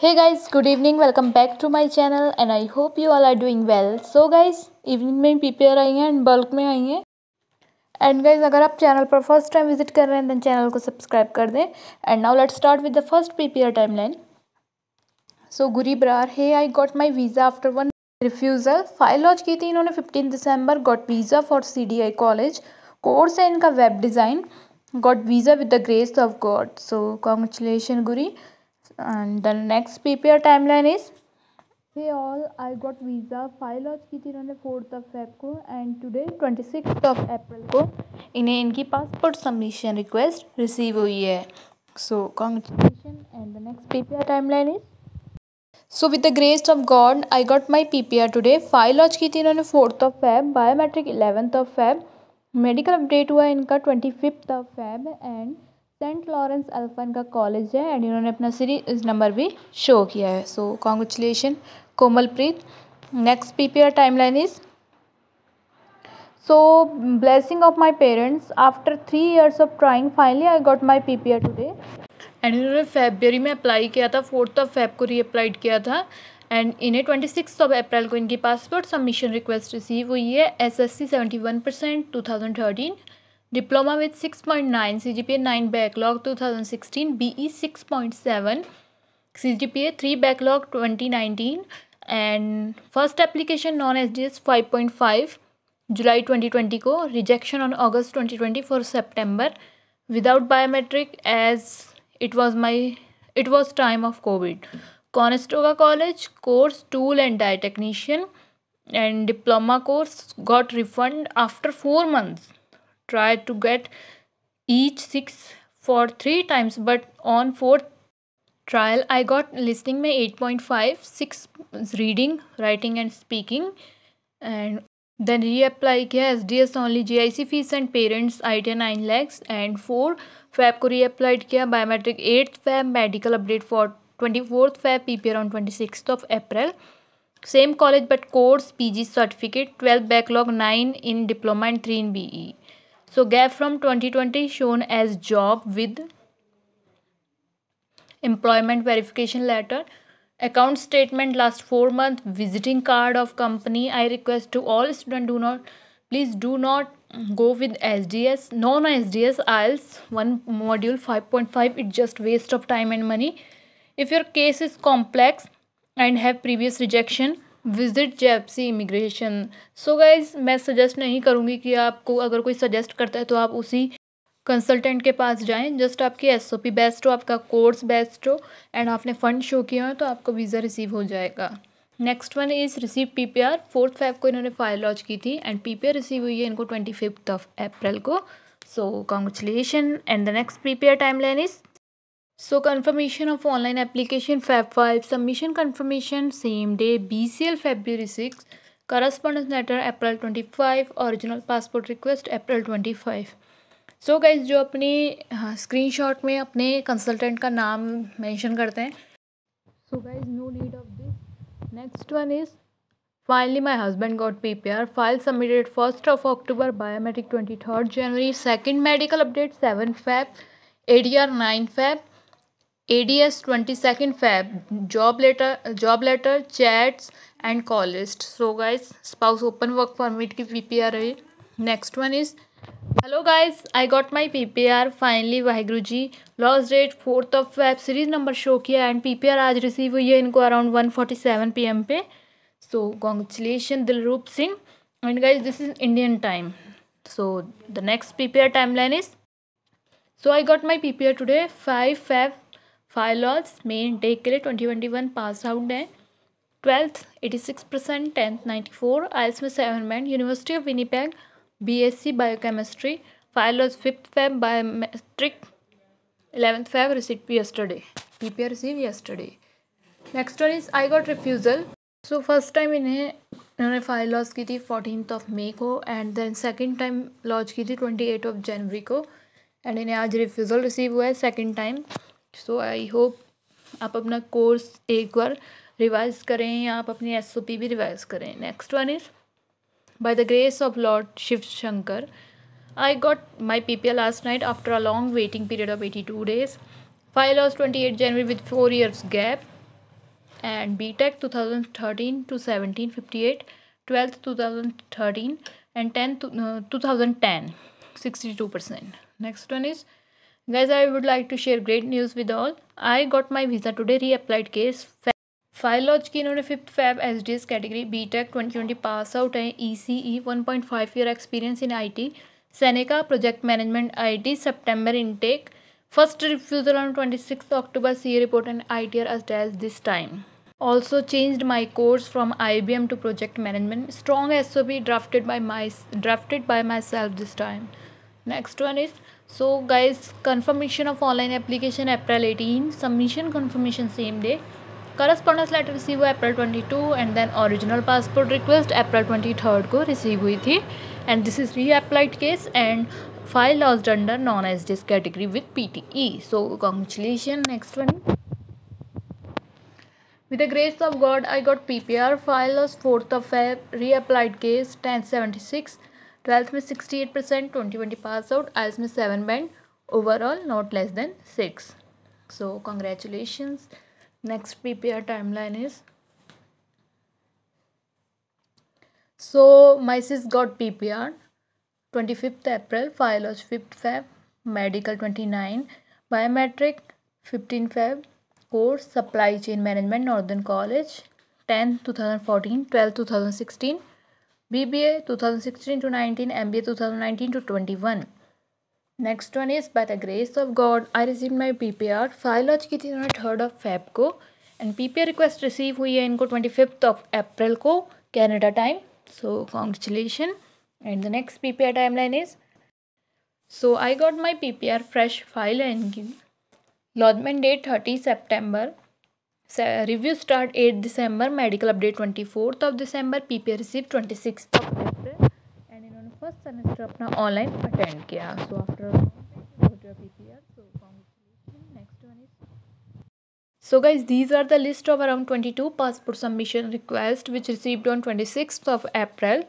hey guys good evening welcome back to my channel and i hope you all are doing well so guys evening में prepare आई हैं and bulk में आई हैं and guys अगर आप channel पर फर्स्ट टाइम विजिट कर रहे हैं देन चैनल को सब्सक्राइब कर दें and now let start with the first prepare timeline so Guri Brar hey I got my visa after one refusal file launch की थी इन्होंने fifteen December got visa for C D I college course है इनका web design the grace of God so congratulation Guri and the next P P R time line is hey all I got visa file launch की थी इन्होंने fourth of Feb को and today twenty six of April को इन्हें इनकी passport submission request receive हुई है so congratulation and the next PPR timeline is so with the grace of God I got my P P R today file launch की थी इन्होंने fourth of Feb biometric eleventh of Feb medical update हुआ है इनका twenty fifth of Feb and Saint Lawrence Alpha इनका college है and इन्होंने अपना सीरीज नंबर भी शो किया है so congratulation Komalpreet next P P R time line is of my parents after three years of trying finally I got my P P R today and इन्होंने February में apply किया था fourth of Feb को reapplied किया था and इन्हें twenty six of April को इनकी पासपोर्ट सबमिशन रिक्वेस्ट रिसीव हुई है S S C seventy one percent two thousand thirteen diploma with six point nine C G P A nine backlog two thousand sixteen B E six point seven C G P A three backlog twenty nineteen and first application non S D S five point five July twenty twenty को rejection on August twenty twenty four September without biometric as it was my it was time of COVID Conestoga college course tool and die technician and diploma course got refund after four months try to get each six for three times but on fourth trial I got listening में eight point five six reading writing and speaking and then reapply किया S D S only G I C fees and parents I T nine lakhs and four Feb को reapplied किया biometric eighth Feb medical update for 24th Feb, PP around 26th of April. Same college but course PG certificate, 12 backlog, 9 in diploma and 3 in BE. So gap from 2020 shown as job with employment verification letter account statement last 4 month visiting card of company i request to all student do not please do not go with sds non sds ielts one module 5.5 it's just waste of time and money if your case is complex and have previous rejection visit जेपसी immigration so guys मैं suggest नहीं करूँगी कि आपको अगर कोई suggest करता है तो आप उसी कंसल्टेंट के पास जाएं जस्ट आपकी एस ओ पी बेस्ट हो आपका कोर्स बेस्ट हो एंड आपने फ़ंड शो किया हो तो आपको वीज़ा रिसीव हो जाएगा next one is receive P P R fourth five को इन्होंने फाइल लॉन्च की थी and P P R receive हुई है इनको ट्वेंटी फिफ्थ ऑफ अप्रैल को so congratulation and the next P P R time line is so confirmation of online application Feb five submission confirmation same day B C L February six correspondence letter April twenty five original passport request April twenty five so guys जो अपने screen हाँ, shot में अपने consultant का नाम mention करते हैं so guys no need of this next one is finally my P R file submitted first of October biometric twenty third January second medical update seven update A D R nine Feb A D S twenty second Feb job letter job letter chats and call list so guys spouse open work permit की P P R रही next one is hello guys I got my P P R finally Waheguru ji last date fourth of Feb series number show किया and P P R आज receive हुई है इनको around one forty seven P M पे so congratulation Dilroop Singh and guys this is Indian time so the next P P R time line is so I got my P P R today five Feb file lodge के लिए twenty twenty one pass out हैं twelfth eighty six percent tenth ninety four IELTS में seven man University of Winnipeg B S C biochemistry file lodge fifth Feb biometric eleventh Feb receive yesterday P P R receive yesterday next one is I got refusal so first time इन्हें इन्होंने file lodge की थी fourteen of May को and then second time launch की थी twenty eight of January को and इन्हें आज रिफ्यूज़ल रिसीव हुआ है second time so I hope आप अपना कोर्स एक बार रिवाइज करें या आप अपनी एस भी रिवाइज करें next one is by the grace of Lord Shiv Shankar I got my P P L last night after a long waiting period of eighty two days file of twenty eight January with four years gap and B tech two thousand thirteen to seventeen fifty eight twelfth two thousand thirteen and ten two thousand ten sixty two percent next one is guys I would like to share great news with all. I got my visa today reapplied case file launch की इन्होंने fifth Feb S D S category B tech twenty twenty pass out है E C E one point five year experience in I T Seneca Project Management IT September intake. First refusal on 26th October CA report and ITR as this time. Also changed my course from IBM to project management. Strong SOP drafted by my drafted by myself this time. Next one is so guys confirmation of online application April 18 submission confirmation same day correspondence letter receive हुआ April twenty two and then original passport request April twenty third को receive हुई थी and this is reapplied case and file lodged under non S DS category with P T E so congratulation next one With the grace of God, I got PPR. File was 4th of Feb. Reapplied case 1076. 12th में 68%, 2020 pass out, IELTS में 7 band, overall not less than 6. So congratulations. Next PPR timeline is. So my sis got PPR 25th April, philology 5th Feb, medical 29, biometric 15 Feb, course supply chain management Northern College 10 2014, 12 2016. B B A two thousand sixteen to nineteen M B A two thousand nineteen to twenty one next one is by the grace of God I receive my P P R file आज की थी उन्होंने third of Feb को and P P R request receive हुई है इनको twenty fifth of April को Canada time so congratulation and the next P P R time line is so I got my P P R fresh file and lodgement date thirty September review start at December medical update twenty fourth of December P P R receive twenty six of April and इन्होंने first semester अपना online attend किया so after so guys these are the list of around twenty two passport submission request which received on twenty six of April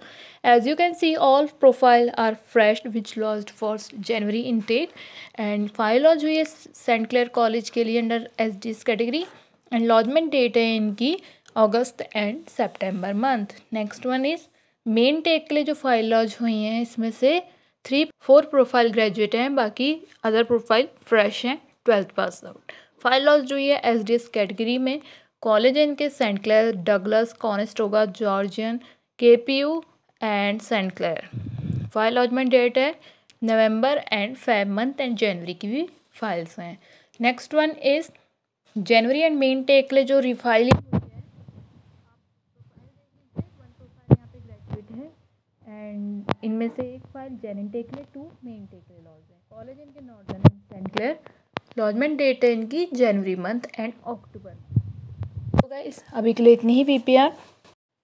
as you can see all profile are fresh which lodged for January in tech and file lodge हुई है Saint Clair college के लिए under S D category and lodgement date है इनकी August and September month next one is main tech के लिए जो file lodge हुई हैं इसमें से थ्री फोर प्रोफाइल ग्रेजुएट हैं बाकी अदर प्रोफाइल फ्रेश हैं twelfth pass out file lodge जो है एस डी एस कैटेगरी में कॉलेज इनके Saint Clair Douglas Conestoga Georgian K P U and Saint Clair file lodgement date है November and five month and January की भी files हैं next one is January and main tech के जो refiling होती है यहाँ पे ग्रेजुएट है एंड इनमें से एक फाइल जेन टेक ले टू मेन टेक ले लॉज है कॉलेज इनके and Saint Clair lodgement date है इनकी जनवरी मंथ एंड अक्टूबर तो गाइज अभी के लिए इतनी ही P P R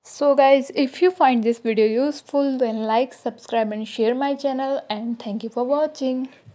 So guys, if you find this video useful, then like, subscribe and share my channel and thank you